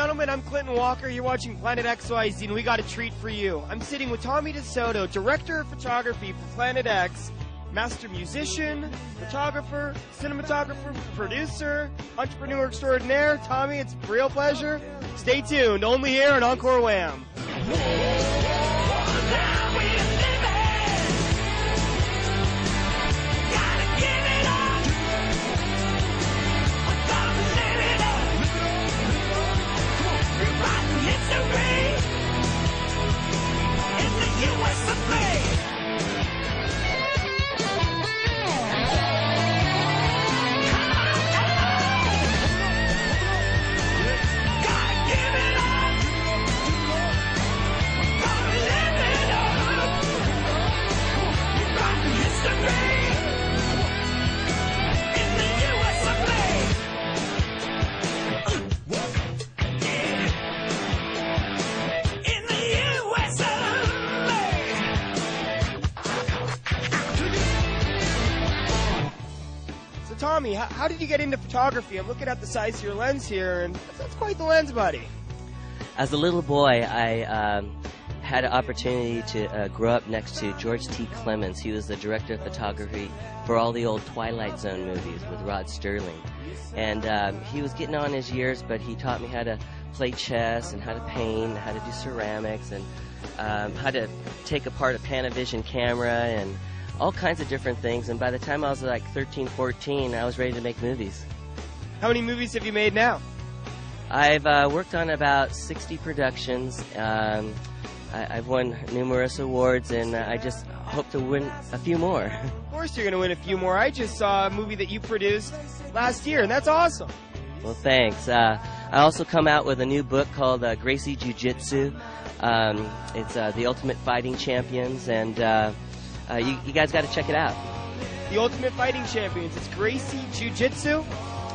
gentlemen, I'm Clinton Walker. You're watching Planet XYZ, and we got a treat for you. I'm sitting with Tommy DeSoto, director of photography for Planet X, master musician, photographer, cinematographer, producer, entrepreneur extraordinaire. Tommy, it's a real pleasure. Stay tuned, only here on Encore Wham. Tommy, how, how did you get into photography? I'm looking at the size of your lens here, and that's, that's quite the lens, buddy. As a little boy, I um, had an opportunity to uh, grow up next to George T. Clemens. He was the director of photography for all the old Twilight Zone movies with Rod Serling. And um, he was getting on his years, but he taught me how to play chess and how to paint, and how to do ceramics, and um, how to take apart a Panavision camera and all kinds of different things. And by the time I was like 13, 14, I was ready to make movies. How many movies have you made now? I've uh, worked on about 60 productions. Um, I, I've won numerous awards, and uh, I just hope to win a few more. Of course, you're going to win a few more. I just saw a movie that you produced last year, and that's awesome. well, thanks. Uh, I also come out with a new book called uh, Gracie Jiu Jitsu. Um, it's uh, the Ultimate Fighting Champions, and uh, you, you guys got to check it out. The Ultimate Fighting Champions. It's Gracie Jiu Jitsu.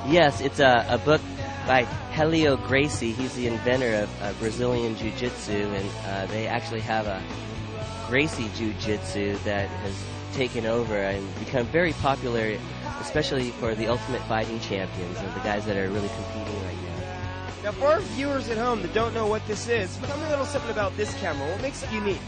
Yes, it's a, a book by Helio Gracie. He's the inventor of uh, Brazilian Jiu Jitsu, and uh, they actually have a Gracie Jiu Jitsu that has taken over and become very popular, especially for the Ultimate Fighting Champions and the guys that are really competing right now. Now, for our viewers at home that don't know what this is, tell me a little something about this camera. What makes it unique?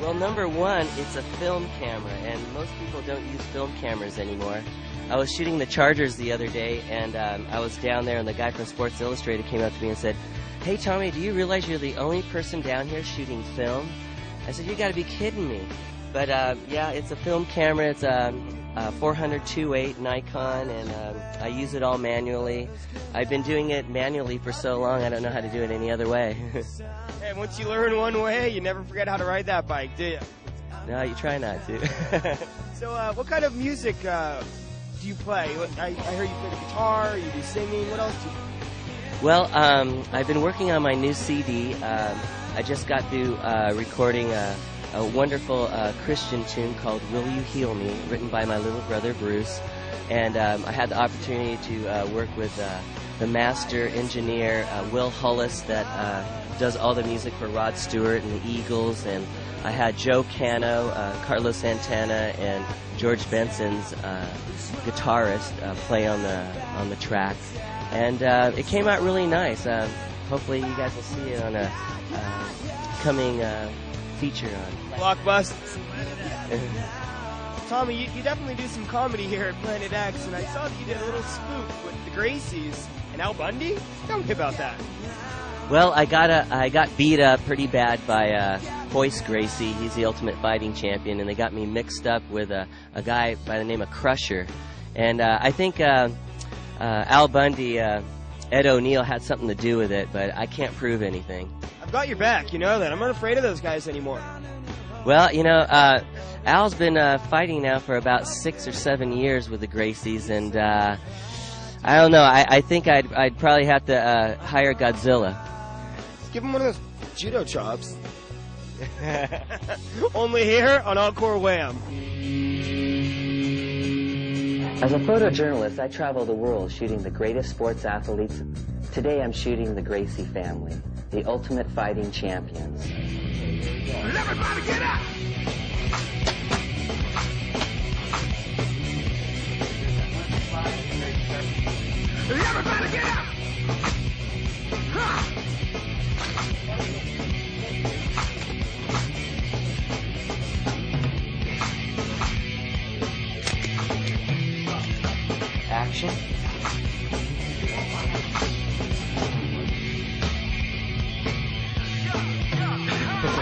Well, number one, it's a film camera, and most people don't use film cameras anymore. I was shooting the Chargers the other day, and um, I was down there, and the guy from Sports Illustrated came up to me and said, Hey, Tommy, do you realize you're the only person down here shooting film? I said, You gotta be kidding me. But uh, yeah, it's a film camera. It's um, a 400 Nikon, and um, I use it all manually. I've been doing it manually for so long, I don't know how to do it any other way. And once you learn one way, you never forget how to ride that bike, do you? no, you try not to. So, uh, what kind of music uh, do you play? I, I heard you play the guitar, you do singing. What else do you Well, um, I've been working on my new CD. Um, I just got through uh, recording a, a wonderful uh, Christian tune called "Will You Heal Me," written by my little brother Bruce. And um, I had the opportunity to uh, work with uh, the master engineer uh, Will Hullis, that uh, does all the music for Rod Stewart and the Eagles. And I had Joe Cano, uh, Carlos Santana, and George Benson's guitarist play on the on the track and it came out really nice. Hopefully, you guys will see it on a coming feature on. Blockbusters. Tommy, you, you definitely do some comedy here at Planet X, and I saw that you did a little spoof with the Gracies and Al Bundy. Tell me about that. Well, I got a, I got beat up pretty bad by uh, Royce Gracie. He's the Ultimate Fighting Champion, and they got me mixed up with a, a guy by the name of Crusher. And uh, I think uh, uh, Al Bundy, uh, Ed O'Neill had something to do with it, but I can't prove anything. I've got your back, you know that. I'm not afraid of those guys anymore. Well, you know, uh, Al's been uh, fighting now for about six or seven years with the Gracies, and uh, I don't know. I, I think I'd, I'd probably have to uh, hire Godzilla. Give him one of those judo chops. Only here on Encore Wham. As a photojournalist, I travel the world shooting the greatest sports athletes. Today, I'm shooting the Gracie family, the ultimate fighting champions. Everybody get up! Everybody get up!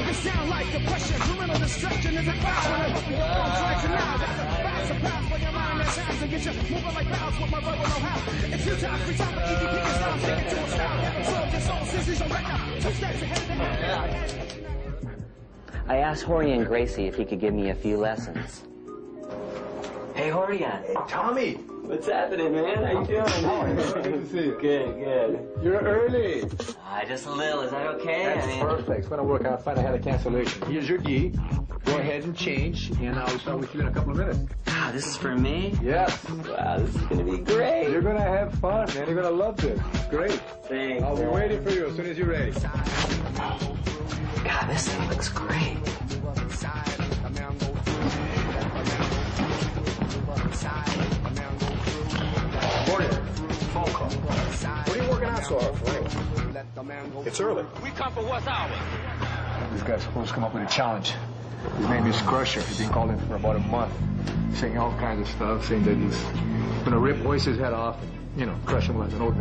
Can sound like depression, criminal destruction is a crime when I put your own tracks and now that's a bad surprise when your mind has hands and get you moving like bounce with my verbal know-how. It's your time, free time, but easy pick it down, take it to a style. Never sold your soul, this is your record. Two steps ahead of the head. I asked Rorion Gracie if he could give me a few lessons. Hey, Rorion. Tommy! What's happening, man? How you doing? Good to see you. Good, good. You're early. Ah, just a little. Is that okay? That's I mean, perfect. It's gonna work out fine. I had a cancellation. Here's your key. Go ahead and change, and I'll start with you in a couple of minutes. ah, this is for me? Yes. Wow, this is gonna be great. You're gonna have fun, man. You're gonna love this. Great. Thanks. I'll be waiting for you as soon as you're ready. God, this thing looks great. Morning. Phone call. What are you working out so hard for? It's early. We come for what's ours. This guy's supposed to come up with a challenge. His name is Crusher. He's been calling for about a month, saying all kinds of stuff, saying that he's gonna rip Royce's head off and, you know, crush him like an old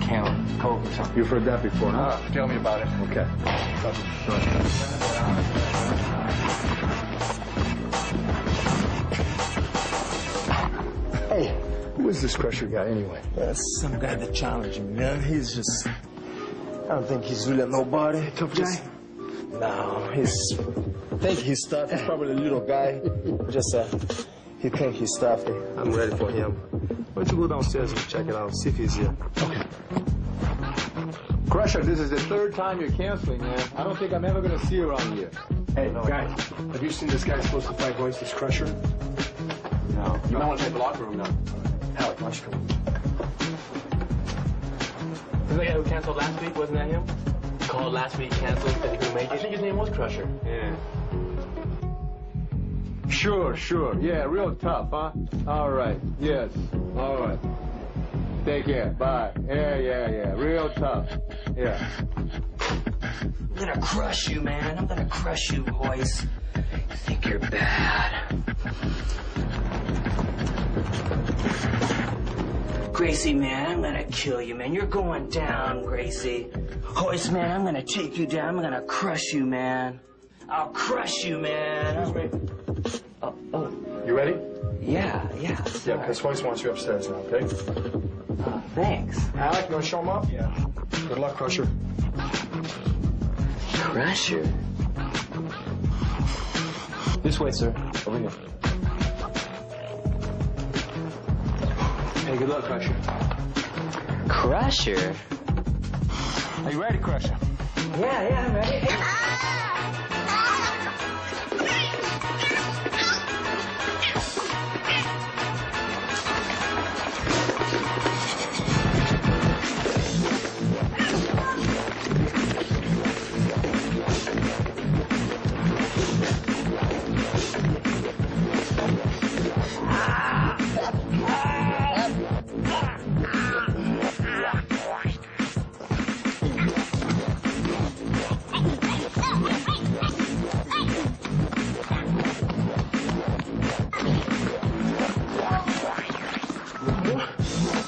can of Coke or something. You've heard that before, huh? Uh, tell me about it. Okay. Hey, who is this Crusher guy anyway? That's some guy that challenged me, man. He's just. I don't think he's really nobody. Tough guy? No, he's. think he's tough. He's probably a little guy. Just uh, he think he's tough. I'm ready for him. Why don't you go downstairs and check it out, see if he's here. Okay. Crusher, this is the third time you're canceling, man. I don't think I'm ever gonna see you around here. Hey, guys, have you seen this guy supposed to fight this Crusher? No. You might want to check the locker room now. Hell, why don't you come? Isn't the guy who canceled last week? Wasn't that him? Called last week, canceled, said he couldn't make it. I think his name was Crusher. Yeah. Sure, sure. Yeah, real tough, huh? All right. Yes. All right. Take care. Bye. Yeah, yeah, yeah. Real tough. Yeah. I'm gonna crush you, man. I'm gonna crush you, boys. You think you're bad. Gracie, man, I'm gonna kill you, man. You're going down, Gracie. Royce, man, I'm gonna take you down. I'm gonna crush you, man. I'll crush you, man. Excuse me. Oh, oh, You ready? yeah, yeah. Yeah, sorry. because Royce wants you upstairs now, okay? Oh, thanks. Alec, you want to show him up? Yeah. Good luck, Crusher. Crusher. This way, sir. Over here. Hey, good luck, Crusher. Crusher? Are you ready, Crusher? Yeah, yeah, I'm ready. Ah!